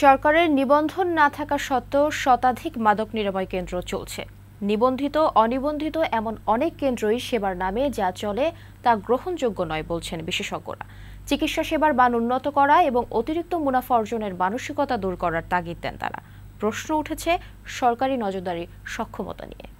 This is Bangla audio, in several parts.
সরকারের নিবন্ধন না থাকা সত্ত্বেও শতাধিক মাদক নিরাময় কেন্দ্র চলছে। নিবন্ধিত, অনিবন্ধিত এমন অনেক কেন্দ্রই সেবার নামে যা চলে তা গ্রহণযোগ্য নয় বলছেন বিশেষজ্ঞরা। চিকিৎসা সেবার মান উন্নত করা এবং অতিরিক্ত মুনাফা অর্জনের মানসিকতা দূর করার তাগিদ দেন তারা। প্রশ্ন উঠেছে, সরকারি নজরদারি সক্ষমতা নিয়ে।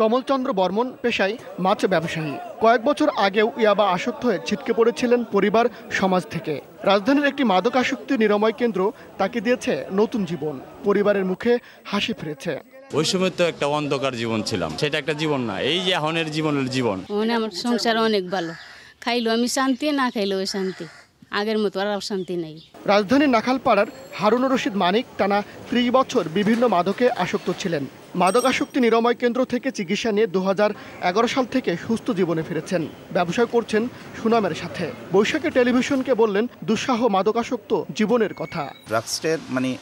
কমলচন্দ্র বর্মন পেশায় মাছ ব্যবসায়ী। কয়েক বছর আগেও ইয়াবা আসক্ত হয়ে ছিটকে পড়েছিলেন পরিবার সমাজ থেকে। রাজধানীর একটি মাদক আসক্তি নিরাময় কেন্দ্র তাকে দিয়েছে নতুন জীবন। পরিবারের মুখে হাসি ফিরেছে। ওই সময় তো একটা অন্ধকার জীবন ছিলাম। সেটা একটা জীবন না এই যে এখনের জীবনের জীবন। মানে আমার সংসার অনেক ভালো। খাইলো আমি শান্তি না খাইলো ওই শান্তি আগের মতো আর শান্তি নেই। রাজধানীর নাখালপাড়ার হারুনুর রশিদ মানিক টানা ত্রিশ বছর বিভিন্ন মাদকে আসক্ত ছিলেন। মাদক আসক্তি নিরাময় কেন্দ্র থেকে চিকিৎসা নিয়ে দুহাজার এগারো সাল থেকে সুস্থ জীবনে ফিরেছেন। ব্যবসা করছেন সুনামের সাথে। বৈশাখে টেলিভিশনকে বললেন দুঃসাহ মাদকাসক্ত জীবনের কথা। ড্রাগসের মানে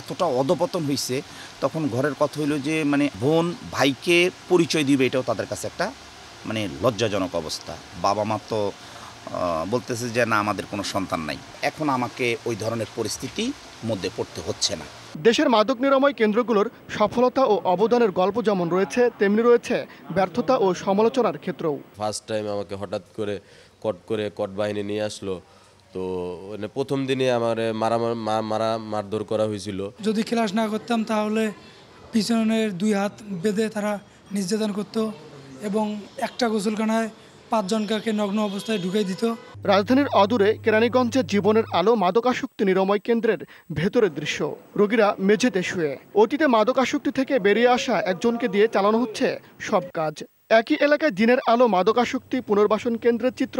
এতটা অধপতন হয়েছে তখন ঘরের কথা হইল যে মানে বোন ভাইকে পরিচয় দিবে এটাও তাদের কাছে একটা মানে লজ্জাজনক অবস্থা। বাবা মা তো বলতেছে যে না আমাদের কোনো সন্তান নাই। এখন আমাকে ওই ধরনের পরিস্থিতি মধ্যে পড়তে হচ্ছে না। দেশের মাদক নিরাময় কেন্দ্রগুলোর সফলতা ও অবদানের গল্প যেমন রয়েছে তেমনি রয়েছে ব্যর্থতা ও সমালোচনার ক্ষেত্রেও। ফার্স্ট টাইম আমাকে হঠাৎ করে কট করে কট বাহিনী নিয়ে আসলো। তো মানে প্রথম দিনে আমার মারা মারা মারধর করা হয়েছিল। যদি ক্লাস না করতাম তাহলে পিছনের দুই হাত বেঁধে তারা নির্যাতন করতো এবং একটা গোসলখানায় পাঁচজনকে নগ্ন অবস্থায় ঢুকিয়ে দিত। রাজধানীর অদূরে কেরানীগঞ্জের জীবনের আলো মাদকাসক্তি নিরাময় কেন্দ্রের ভেতরের দৃশ্য। রোগীরা মেঝেতে শুয়ে। অতীতে মাদকাসক্তি থেকে বেরিয়ে আসা একজনকে দিয়ে চালানো হচ্ছে সব কাজ। একই এলাকায় দিনের আলো মাদকাসক্তি পুনর্বাসন কেন্দ্রের চিত্র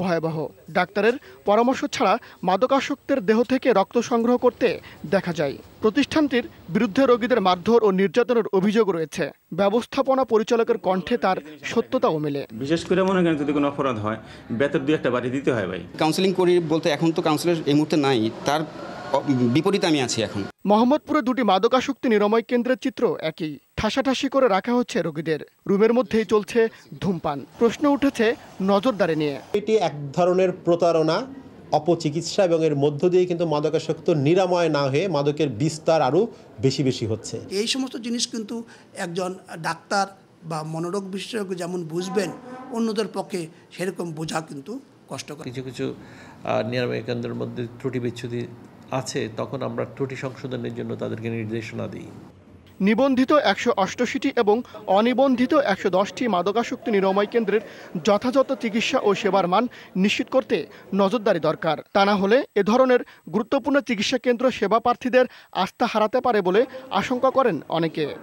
ভয়াবহ। ডাক্তারের পরামর্শ ছাড়া মাদকাসক্তের দেহ থেকে রক্ত সংগ্রহ করতে দেখা যায়। প্রতিষ্ঠানটির বিরুদ্ধে রোগীদের মারধর ও নির্যাতনের অভিযোগ রয়েছে। ব্যবস্থাপনা পরিচালকের কণ্ঠে তার সত্যতাও মেলে। বিশেষ করে মনে করেন যদি কোনো অপরাধ হয় বেতন দুই একটা বাড়ি দিতে হয় ভাই। কাউন্সিলিং করি বলতে এখন তো কাউন্সিলর এই মুহূর্তে নাই। তার বিপরীতে আমি আছি এখন। মোহাম্মদপুরে দুটি মাদকাসক্তি নিরাময় কেন্দ্রের চিত্র একই। ঠাসাঠাসি করে রাখা হচ্ছে রোগীদের। রুমের মধ্যেই চলছে ধূমপান। প্রশ্ন উঠেছে নজরদারি নিয়ে। এটি এক ধরনের প্রতারণা অপচিকিৎসা এবং এর মধ্য দিয়ে কিন্তু মাদকাসক্ত নিরাময় না হয়ে মাদকের বিস্তার আরও বেশি বেশি হচ্ছে। এই সমস্ত জিনিস কিন্তু একজন ডাক্তার বা মনোরোগ বিশেষজ্ঞ যেমন বুঝবেন অন্যদের পক্ষে সেরকম বোঝা কিন্তু কষ্টকর। কিছু কিছু নিরাময় কেন্দ্রের মধ্যে ত্রুটি বিচ্ছুতি আছে, তখন আমরা ত্রুটি সংশোধনের জন্য তাদেরকে নির্দেশনা দিই। নিবন্ধিত একশো অষ্টশিটি এবং অনিবন্ধিত একশো দশটি মাদকাসক্তি নিরাময় কেন্দ্রের যথাযথ চিকিৎসা ও সেবার মান নিশ্চিত করতে নজরদারি দরকার। তা না হলে এ ধরনের গুরুত্বপূর্ণ চিকিৎসা কেন্দ্র সেবা প্রার্থীদের আস্থা হারাতে পারে বলে আশঙ্কা করেন অনেকে।